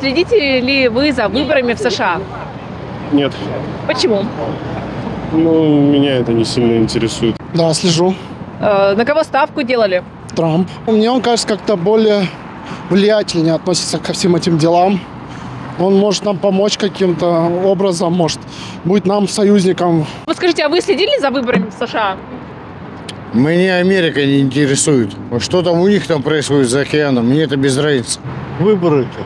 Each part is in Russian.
Следите ли вы за выборами в США? Нет. Почему? Ну, меня это не сильно интересует. Да, слежу. Э, на кого ставку делали? Трамп. Мне он кажется как-то более влиятельнее относится ко всем этим делам. Он может нам помочь каким-то образом, может быть нам союзником. Вот скажите, а вы следили за выборами в США? Меня Америка не интересует. Что там у них там происходит за океаном, мне это без разницы. Выборы-то.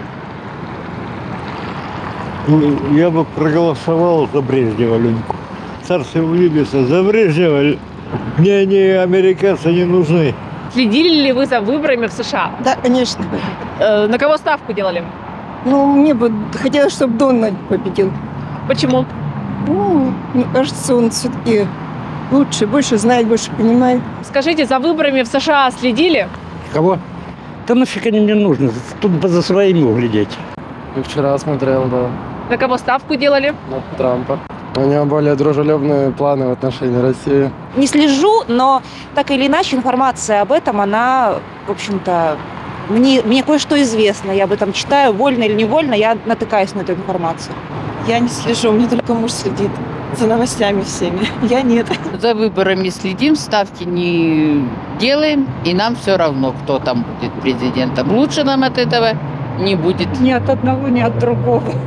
Ну, Я бы проголосовал за Брежнева Леньку. Царство ему небесное. За Брежнева мне они, американцы, не нужны. Следили ли вы за выборами в США? Да, конечно. Э, на кого ставку делали? Ну, мне бы хотелось, чтобы Дональд победил. Почему? Ну, мне кажется, он все-таки лучше, больше знает, больше понимает. Скажите, за выборами в США следили? Кого? Да нафиг они мне нужны? Тут бы за своими углядеть. Вчера смотрел, да, На кого ставку делали? на Трампа. У него более дружелюбные планы в отношении России. Не слежу, но так или иначе информация об этом, она, в общем-то, мне, мне кое-что известно. Я об этом читаю, вольно или невольно, я натыкаюсь на эту информацию. Я не слежу, у меня только муж следит за новостями всеми. Я нет. За выборами следим, ставки не делаем, и нам все равно, кто там будет президентом. Лучше нам от этого не будет. Ни от одного, ни от другого.